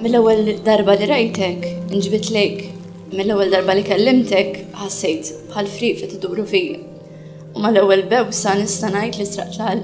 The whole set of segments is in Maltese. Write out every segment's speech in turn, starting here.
Mill-ewwel darba li rajtek, nġbit lejk, mill-ewwel darba li kellimtek, ħassejt bħal friq li tiduru fija. U mal-ewwel bewsa nista' ngħid li sraqt l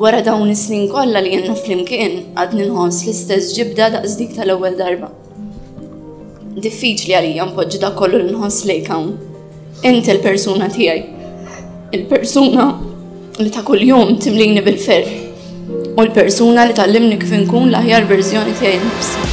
Wara dawn is-snin kollha li jenna flimkien, għadni nħoss l-istess ġibda daqs dik tal-ewwel darba. Diffiċli għalija npoġġi dak kollu li nħoss lejk hawn. Int il-persuna tiegħi. Il-persuna li ta' kuljum timlini bil-fer. U l-persuna li tallimni kif inkun l-aħjar verżjoni tiegħi nifsi.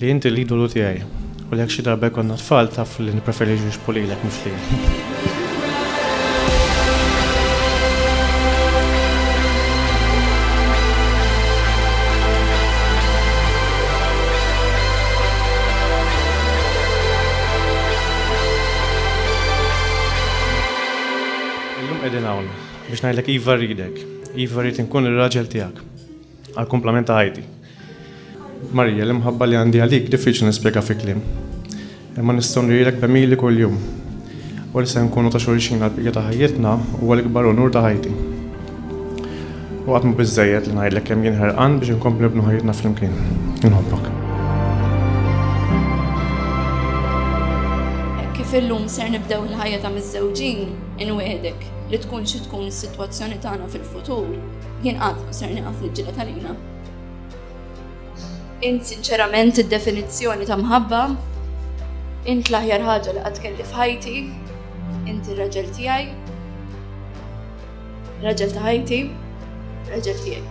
Li inti l-idolu tiegħi. U li jekk xi darba jkollna tfal taf li nippreferi jixbħu lilek mhux lili. Illum qegħdin hawn biex ngħidlek iva rridek. Iva rrid inkun ir-raġel tiegħek. Għall-kumplament ta' ħajti. Marija, l-imħabba li għandi għalik diffiċli nispjegha fi kliem. Imma nistgħu nrielek b'għemili kuljum. U li se nkunu ta' xulxin għall-bqija ta' ħajjitna huwa l-ikbar unur ta' ħajti. U qatt mhu biżżejjed li ngħidlek kemm jien ħerqan biex inkomplu nibnu ħajjitna flimkien. Inħobbok. Kif illum ser nibdew il-ħajja ta' miżżewġin, inwiegħdek li tkun xi tkun is-sitwazzjoni tagħna fil-futur, Jien qatt ma ser nieqaf niġġieled għalina. Int sinċerament id-definizzjoni ta' mħabba, int l-aħjar ħaġa li qatt kelli f'ħajti, int ir-raġel tiegħi, raġel ta' ħajti, raġel tiegħi.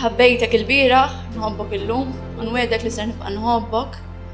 Ħabbejtek il-bieraħ, nħobbok illum, u nwedek li ser nibqa' nħobbok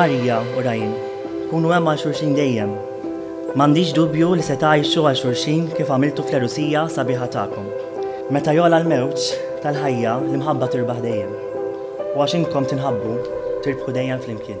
Marija u Ryan, kunu hemm għal xulxin dejjem. M'għandix dubju li se tgħixu għal xulxin kif għamiltu fl-erusija sabiħa tagħkom. Meta jogħla l-mewġ tal-ħajja, l-imħabba tirbaħ dejjem. U għax intkom tinħabbu, tirbħu dejjem flimkien.